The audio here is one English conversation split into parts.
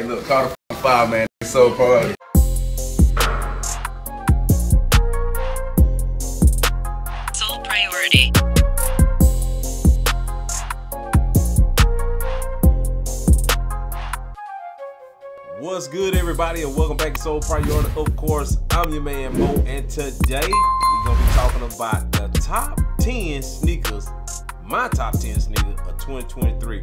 Hey, look, Carter Five, man. So far. Sole priority. What's good, everybody, and welcome back to Sole Priority. Of course, I'm your man Mo, and today we're gonna be talking about the top 10 sneakers, my top 10 sneakers of 2023.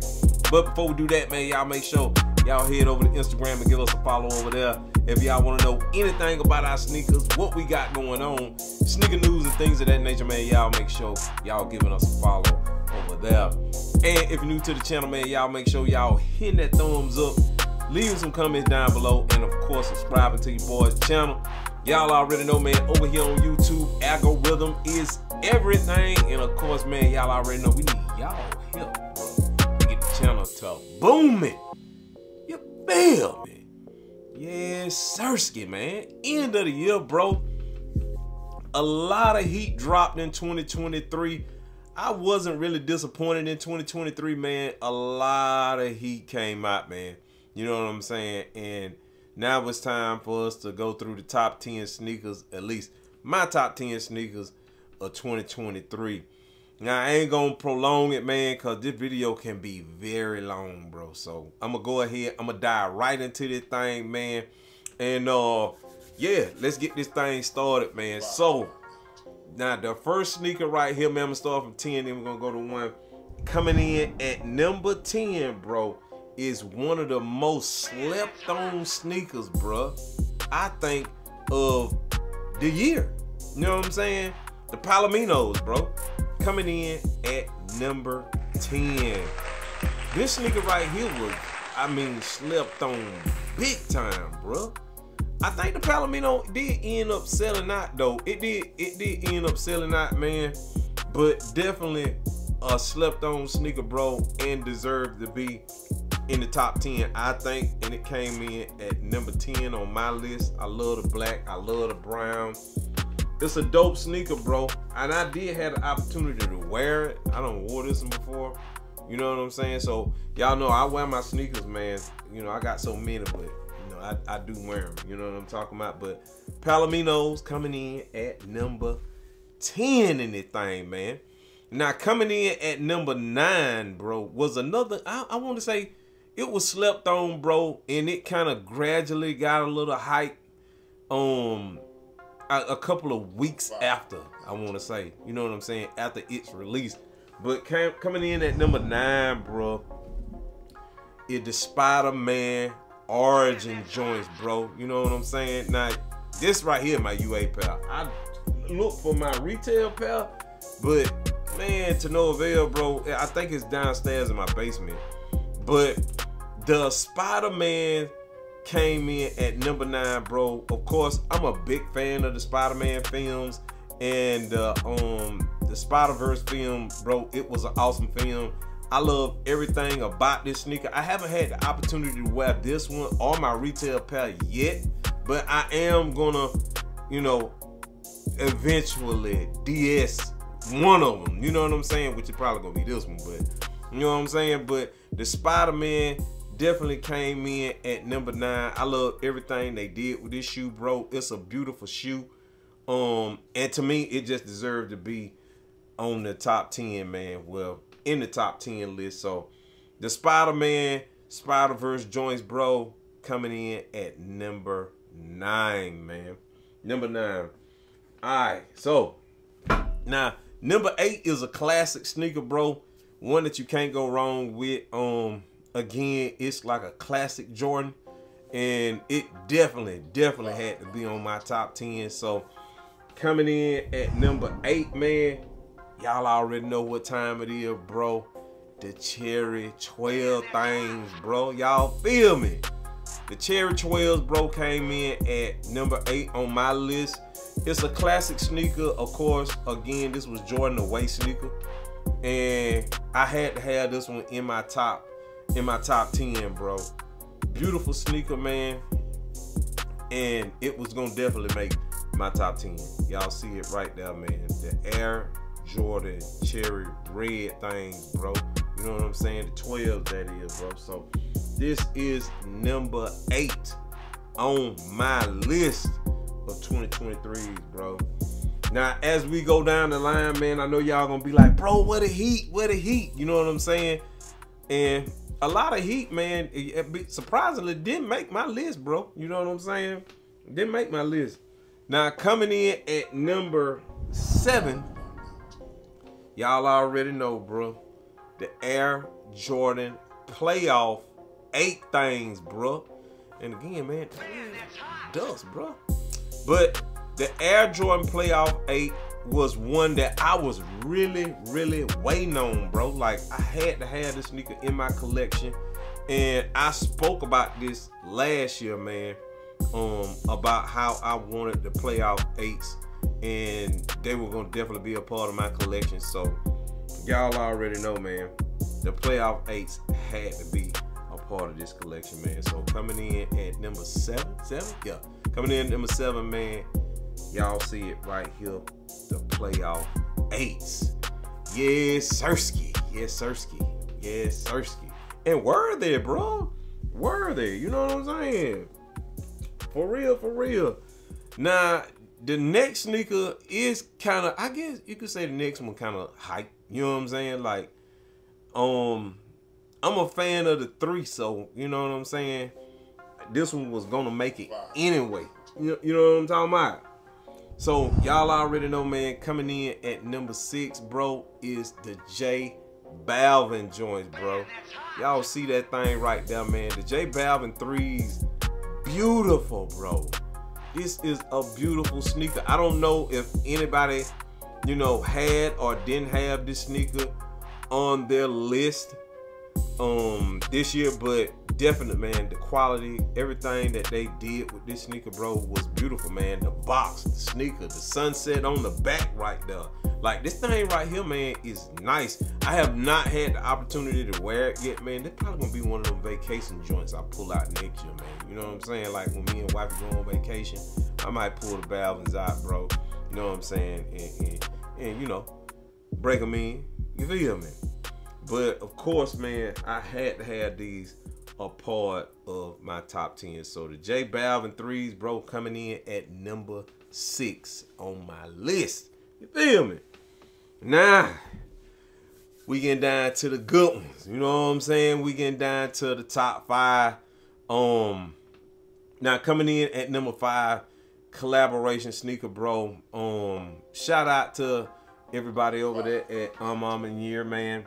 But before we do that, man, y'all make sure y'all head over to Instagram and give us a follow over there. If y'all want to know anything about our sneakers, what we got going on, sneaker news and things of that nature, man, y'all make sure y'all giving us a follow over there. And if you're new to the channel, man, y'all make sure y'all hitting that thumbs up leaving some comments down below, and of course, subscribing to your boy's channel. Y'all already know, man, over here on YouTube, algorithm is everything. And of course, man, y'all already know we need y'all help, bro, to get the channel to booming. You feel me? Yes, Sirski, man. End of the year, bro. A lot of heat dropped in 2023. I wasn't really disappointed in 2023, man. A lot of heat came out, man. You know what I'm saying? And now it's time for us to go through the top 10 sneakers, at least my top 10 sneakers of 2023. Now, I ain't going to prolong it, man, because this video can be very long, bro. So, I'm going to go ahead. I'm going to dive right into this thing, man. And, uh, yeah, let's get this thing started, man. So, now the first sneaker right here, man, I'm going to start from 10, then we're going to go to 1. Coming in at number 10, bro is one of the most slept on sneakers, bro. I think of the year. You know what I'm saying? The Palominos, bro. Coming in at number 10. This sneaker right here was, I mean, slept on big time, bro. I think the Palomino did end up selling out though. It did it did end up selling out, man. But definitely a slept on sneaker, bro, and deserved to be in the top 10, I think, and it came in at number 10 on my list. I love the black, I love the brown. It's a dope sneaker, bro. And I did have the opportunity to wear it. I don't wore this one before. You know what I'm saying? So y'all know I wear my sneakers, man. You know, I got so many, but you know, I, I do wear them. You know what I'm talking about? But Palominos coming in at number 10 in this thing, man. Now coming in at number nine, bro, was another. I, I want to say it was slept on, bro, and it kind of gradually got a little hype. Um, a, a, couple of weeks after, I want to say, you know what I'm saying, after its release. But came, coming in at number nine, bro, is the Spider-Man Origin joints, bro. You know what I'm saying? Now, this right here, my UA pair. I look for my retail pal, but man, to no avail, bro. I think it's downstairs in my basement. But the Spider-Man came in at number nine, bro. Of course, I'm a big fan of the Spider-Man films and uh, um the Spider-Verse film, bro. It was an awesome film. I love everything about this sneaker. I haven't had the opportunity to wear this one on my retail pair yet, but I am gonna, you know, eventually DS one of them. You know what I'm saying? Which is probably gonna be this one, but you know what I'm saying? But the Spider-Man definitely came in at number nine. I love everything they did with this shoe, bro. It's a beautiful shoe. Um, and to me, it just deserved to be on the top 10, man. Well, in the top 10 list. So the Spider-Man, Spider-Verse joints, bro, coming in at number nine, man. Number nine. Alright, so now number eight is a classic sneaker, bro. One that you can't go wrong with. Um again, it's like a classic Jordan. And it definitely, definitely had to be on my top 10. So coming in at number eight, man, y'all already know what time it is, bro. The Cherry 12 things, bro. Y'all feel me? The Cherry 12s, bro, came in at number eight on my list. It's a classic sneaker, of course. Again, this was Jordan away sneaker. And I had to have this one in my top in my top 10, bro. Beautiful sneaker, man. And it was gonna definitely make my top 10. Y'all see it right there, man. The Air Jordan Cherry Red things, bro. You know what I'm saying? The 12 that is, bro. So This is number eight on my list of 2023s, bro. Now, as we go down the line, man, I know y'all gonna be like, bro, what a heat, what a heat. You know what I'm saying? And a lot of heat, man, surprisingly didn't make my list, bro. You know what I'm saying? Didn't make my list. Now, coming in at number seven, y'all already know, bro. The Air Jordan playoff eight things, bro. And again, man, dust, bro. But the Air Jordan Playoff 8 was one that I was really, really waiting on, bro. Like I had to have this sneaker in my collection. And I spoke about this last year, man. Um, about how I wanted the playoff eights and they were gonna definitely be a part of my collection. So y'all already know, man. The playoff eights had to be a part of this collection, man. So coming in at number seven, seven, yeah, coming in number seven, man. Y'all see it right here, the playoff eights. Yes, Sirski. Yes, Sirski. Yes, Sirski. And were there, bro? Were there? You know what I'm saying? For real, for real. Now, the next sneaker is kind of, I guess you could say the next one kind of hype. You know what I'm saying? Like, um, I'm a fan of the three, so you know what I'm saying. This one was gonna make it anyway. You, you know what I'm talking about? So y'all already know, man. Coming in at number six, bro, is the J Balvin joints, bro. Y'all see that thing right there, man. The J Balvin threes, beautiful, bro. This is a beautiful sneaker. I don't know if anybody, you know, had or didn't have this sneaker on their list um this year, but definite man, the quality, everything that they did with this sneaker, bro, was beautiful, man. The box, the sneaker, the sunset on the back right there. Like this thing right here, man, is nice. I have not had the opportunity to wear it yet, man. This probably gonna be one of them vacation joints I pull out next year, man. You know what I'm saying? Like when me and wife go on vacation, I might pull the Balvins out, bro. You know what I'm saying? And, and, and you know, break them in. You feel me? But of course, man, I had to have these a part of my top 10. So the J Balvin threes, bro, coming in at number six on my list. You feel me? Now, we getting down to the good ones. You know what I'm saying? We getting down to the top five. Um, now coming in at number five, collaboration sneaker, bro. Um, shout out to everybody over there at Um Mom and Year, man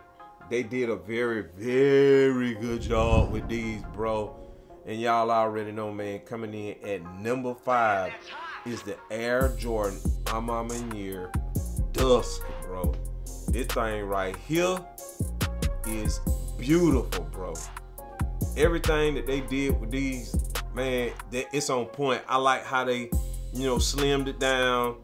they did a very, very good job with these, bro. And y'all already know, man, coming in at number five is the Air Jordan Ma Maniére Dusk, bro. This thing right here is beautiful, bro. Everything that they did with these, man, it's on point. I like how they, you know, slimmed it down,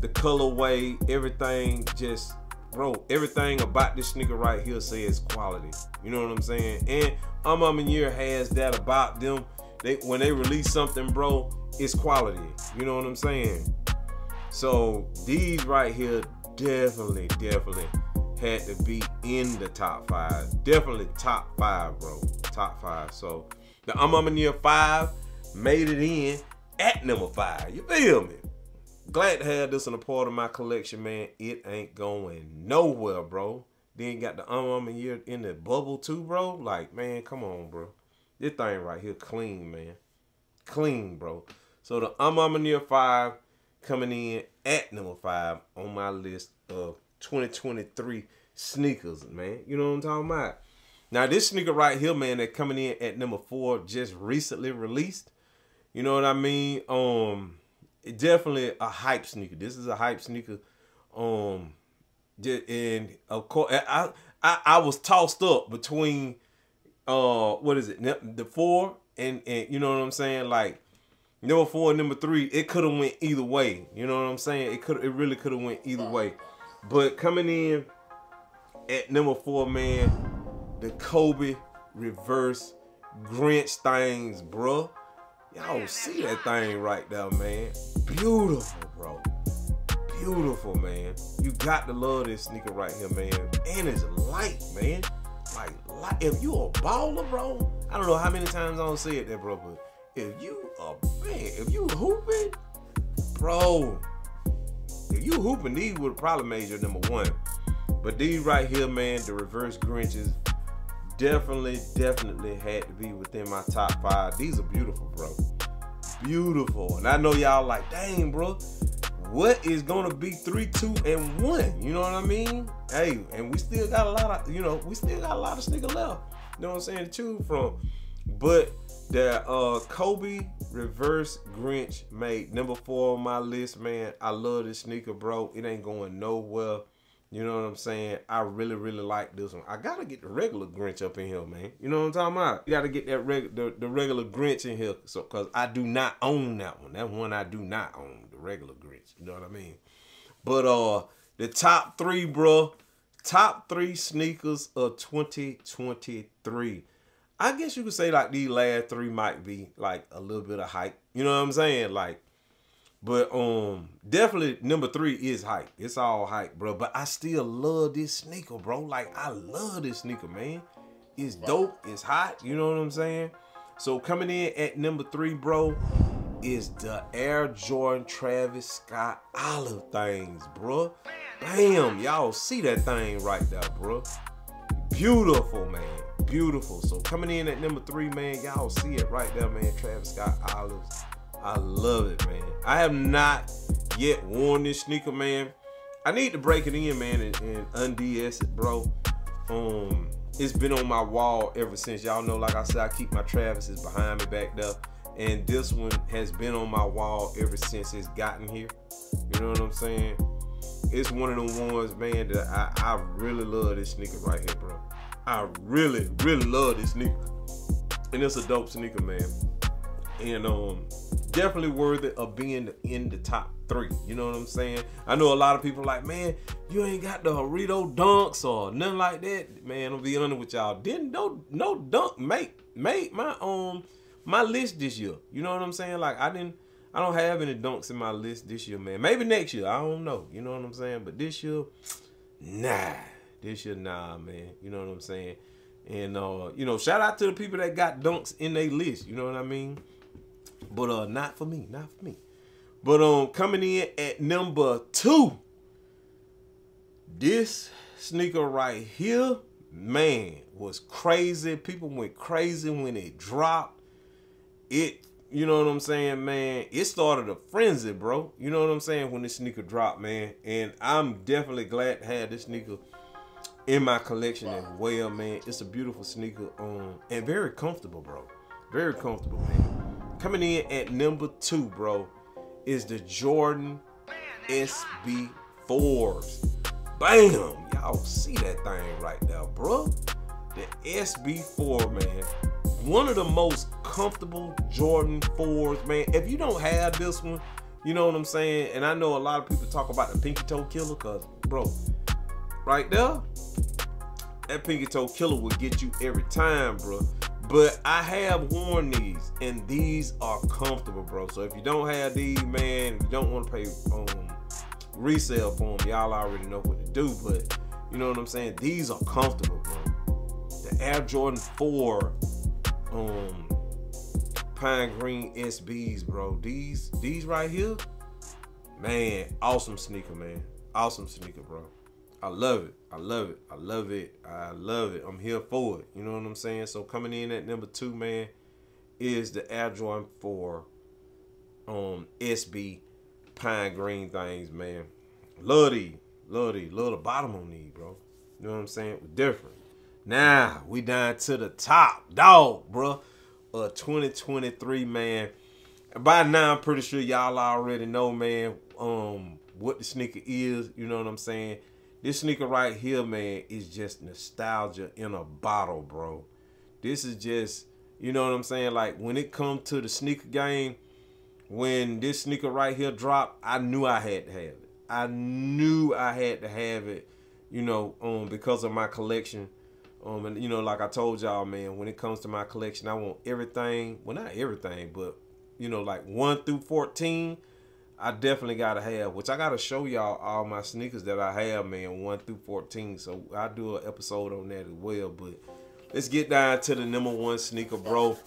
the colorway, everything just bro, everything about this nigga right here says quality. You know what I'm saying? And A Ma Maniére has that about them. They when they release something, bro, it's quality. You know what I'm saying? So these right here definitely, definitely had to be in the top five. Definitely top five, bro. Top five. So the A Ma Maniére five made it in at number five. You feel me? Glad to have this in a part of my collection, man. It ain't going nowhere, bro. Then got the A Ma Maniére in the bubble too, bro. Like, man, come on, bro. This thing right here, clean, man. Clean, bro. So the A Ma Maniére 5 coming in at number 5 on my list of 2023 sneakers, man. You know what I'm talking about? Now, this sneaker right here, man, that coming in at number 4 just recently released. You know what I mean? Um definitely a hype sneaker. This is a hype sneaker. Um, and of course, I I, I was tossed up between uh what is it? The four and and you know what I'm saying? Like number four and number three it could have went either way. You know what I'm saying? It could it really could have went either way. But coming in at number four man the Kobe reverse Grinch things bruh Y'all see that thing right there, man. Beautiful, bro. Beautiful, man. You got to love this sneaker right here, man. And it's light, man. Like like if you a baller, bro, I don't know how many times I don't say it there, bro, but if you a man, if you hooping, bro, if you hooping, these would probably made your number one. But these right here, man, the reverse Grinches, definitely, definitely had to be within my top five. These are beautiful, bro. Beautiful. And I know y'all like, dang, bro, what is gonna be three, two, and one? You know what I mean? Hey, and we still got a lot of, you know, we still got a lot of sneaker left. You know what I'm saying? To choose from. But that uh Kobe reverse Grinch made number four on my list, man. I love this sneaker, bro. It ain't going nowhere. You know what I'm saying? I really, really like this one. I gotta get the regular Grinch up in here, man. You know what I'm talking about? You gotta get that reg- the, the regular Grinch in here, so cause I do not own that one. That one I do not own, the regular Grinch. You know what I mean? But uh, the top three, bro. Top three sneakers of 2023. I guess you could say like these last three might be like a little bit of hype. You know what I'm saying? Like, but um, definitely number three is hype. It's all hype, bro. But I still love this sneaker, bro. Like I love this sneaker, man. It's dope. It's hot. You know what I'm saying? So coming in at number three, bro, is the Air Jordan Travis Scott Olive things, bro. Bam, y'all see that thing right there, bro. Beautiful, man. Beautiful. So coming in at number three, man, y'all see it right there, man. Travis Scott Olives. I love it, man. I have not yet worn this sneaker, man. I need to break it in, man, and, and unds it, bro. Um, it's been on my wall ever since. Y'all know, like I said, I keep my Travis's behind me back there. And this one has been on my wall ever since it's gotten here. You know what I'm saying? It's one of the ones, man, that I, I really love this sneaker right here, bro. I really, really love this sneaker. And it's a dope sneaker, man. And um definitely worthy of being in the top three. You know what I'm saying? I know a lot of people like, man, you ain't got the Jarritos dunks or nothing like that. Man, I'll be honest with y'all. Didn't no no dunk make made my um my list this year. You know what I'm saying? Like I didn't I don't have any dunks in my list this year, man. Maybe next year. I don't know. You know what I'm saying? But this year, nah. This year, nah, man. You know what I'm saying? And uh, you know, shout out to the people that got dunks in their list. You know what I mean? But uh, not for me. Not for me. But um, coming in at number two, this sneaker right here, man, was crazy. People went crazy when it dropped. It, you know what I'm saying, man? It started a frenzy, bro. You know what I'm saying? When this sneaker dropped, man. And I'm definitely glad to have this sneaker in my collection as well, man. It's a beautiful sneaker, um, and very comfortable, bro. Very comfortable, man. Coming in at number two, bro, is the Jordan SB4s. Bam! Y'all see that thing right there, bro. The SB4, man. One of the most comfortable Jordan 4s, man. If you don't have this one, you know what I'm saying? And I know a lot of people talk about the pinky toe killer, cause bro, right there, that pinky toe killer will get you every time, bro. But I have worn these, and these are comfortable, bro. So if you don't have these, man, you don't want to pay um, resale for them, y'all already know what to do. But you know what I'm saying? These are comfortable, bro. The Air Jordan 4 um pine green SBs, bro. These these right here, man, awesome sneaker, man. Awesome sneaker, bro. I love it. I love it. I love it. I love it. I'm here for it. You know what I'm saying? So coming in at number two, man, is the Jordan 4 um SB pine green things, man. Love these. Love these. Love the bottom on these, bro. You know what I'm saying? We're different. Now we down to the top dog, bro. Uh 2023, man. By now, I'm pretty sure y'all already know, man, um, what the sneaker is. You know what I'm saying? This sneaker right here, man, is just nostalgia in a bottle, bro. This is just, you know what I'm saying? Like when it comes to the sneaker game, when this sneaker right here dropped, I knew I had to have it. I knew I had to have it, you know, um, because of my collection. Um, and you know, like I told y'all, man, when it comes to my collection, I want everything. Well, not everything, but you know, like one through fourteen. I definitely gotta have, which I gotta show y'all all my sneakers that I have, man, one through fourteen. So I do an episode on that as well. But let's get down to the number one sneaker, bro.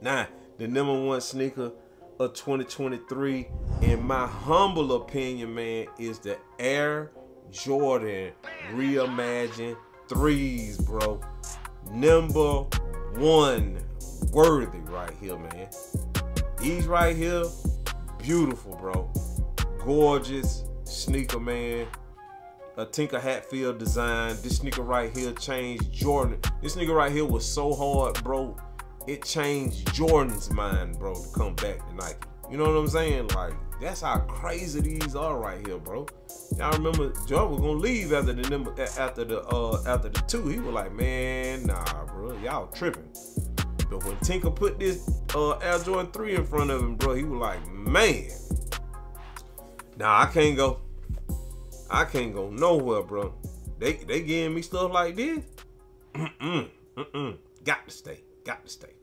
Now, the number one sneaker of 2023, in my humble opinion, man, is the Air Jordan Reimagined Threes, bro. Number one worthy right here, man. These right here, beautiful, bro. Gorgeous sneaker, man. A Tinker Hatfield design. This sneaker right here changed Jordan. This sneaker right here was so hard, bro. It changed Jordan's mind, bro, to come back to Nike. You know what I'm saying? Like, that's how crazy these are right here, bro. Y'all remember Jordan was gonna leave after the number after the uh after the two. He was like, man, nah, bro, y'all tripping. But when Tinker put this uh Air Jordan 3 in front of him, bro, he was like, man. Nah, I can't go. I can't go nowhere, bro. They they giving me stuff like this. Mm-mm, mm-mm. Got to stay. Got to stay.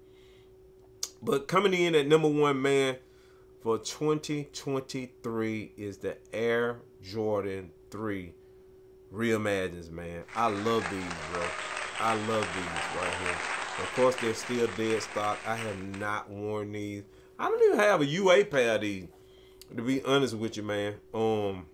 But coming in at number one, man, for 2023 is the Air Jordan 3 Reimagines, man. I love these, bro. I love these right here. Of course, they're still dead stock. I have not worn these. I don't even have a UA pair of these. To be honest with you, man. Um,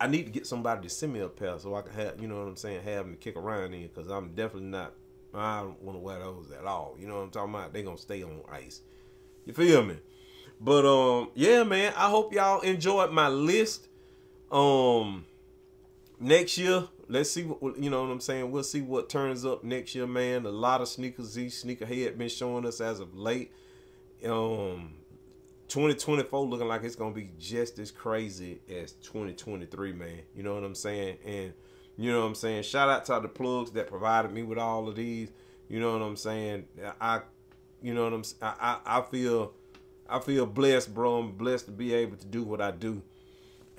I need to get somebody to send me a pair so I can have, you know what I'm saying, have them to kick around in because I'm definitely not. I don't want to wear those at all. You know what I'm talking about? They're gonna stay on ice. You feel me? But um, yeah, man. I hope y'all enjoyed my list. Um, next year, let's see what you know what I'm saying. We'll see what turns up next year, man. A lot of sneakers these sneakerhead been showing us as of late. Um, 2024 looking like it's gonna be just as crazy as 2023, man. You know what I'm saying? And you know what I'm saying? Shout out to the plugs that provided me with all of these. You know what I'm saying? I, you know what I'm. I I, I feel, I feel blessed, bro. I'm blessed to be able to do what I do,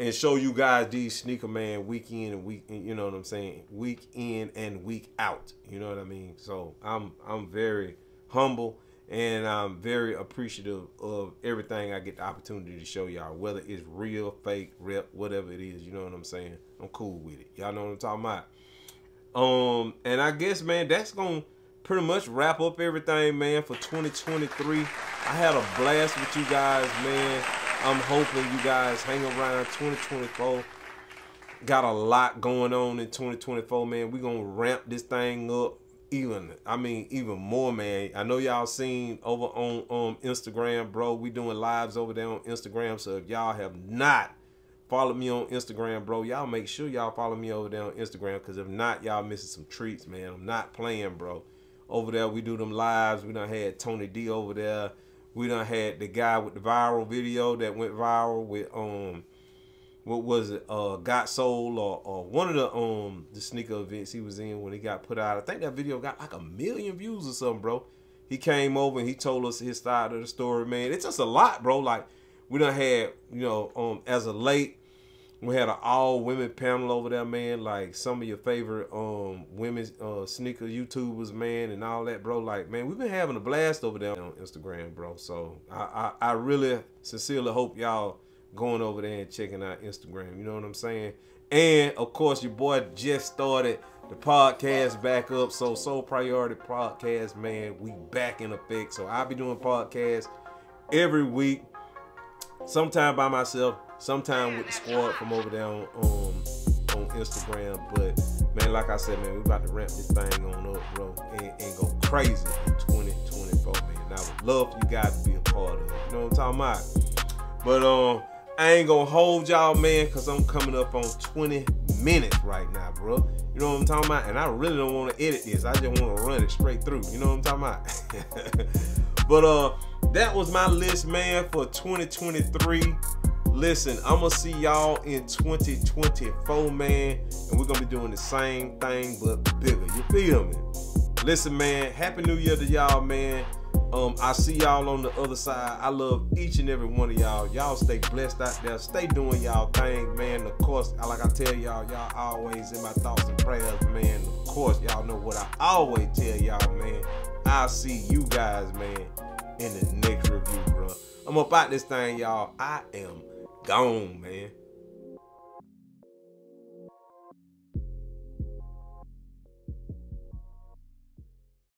and show you guys these sneaker man week in and week. You know what I'm saying? Week in and week out. You know what I mean? So I'm I'm very humble and I'm very appreciative of everything I get the opportunity to show y'all, whether it's real, fake, rep, whatever it is. You know what I'm saying? I'm cool with it. Y'all know what I'm talking about. Um, and I guess, man, that's gonna pretty much wrap up everything, man, for 2023. I had a blast with you guys, man. I'm hoping you guys hang around 2024. Got a lot going on in 2024, man. We're gonna ramp this thing up even I mean even more man. I know y'all seen over on um Instagram, bro. We doing lives over there on Instagram. So if y'all have not followed me on Instagram, bro, y'all make sure y'all follow me over there on Instagram. Cause if not, y'all missing some treats, man. I'm not playing, bro. Over there we do them lives. We done had Tony D over there. We done had the guy with the viral video that went viral with um what was it, uh, Got Sole or, or one of the um the sneaker events he was in when he got put out. I think that video got like a million views or something, bro. He came over and he told us his side of the story, man. It's just a lot, bro. Like we done had, you know, um as a late, we had an all women panel over there, man. Like some of your favorite um women uh sneaker YouTubers, man, and all that, bro. Like, man, we've been having a blast over there on Instagram, bro. So I I, I really sincerely hope y'all going over there and checking out Instagram. You know what I'm saying? And of course, your boy just started the podcast back up. So Sole Priority Podcast, man, we back in effect. So I'll be doing podcasts every week, sometime by myself, sometime with the squad from over there on um, on Instagram. But man, like I said, man, we about to ramp this thing on up, bro, and, and go crazy in 2024, man. And I would love for you guys to be a part of it. You know what I'm talking about? But um, I ain't gonna hold y'all, man, because I'm coming up on 20 minutes right now, bro. You know what I'm talking about? And I really don't want to edit this. I just want to run it straight through. You know what I'm talking about? but uh, that was my list, man, for 2023. Listen, I'm gonna see y'all in 2024, man, and we're gonna be doing the same thing but bigger. You feel me? Listen, man, happy new year to y'all, man. Um, I see y'all on the other side. I love each and every one of y'all. Y'all stay blessed out there. Stay doing y'all thing, man. Of course, like I tell y'all, y'all always in my thoughts and prayers, man. Of course, y'all know what I always tell y'all, man. I'll see you guys, man, in the next review, bro. I'm up out this thing, y'all. I am gone, man.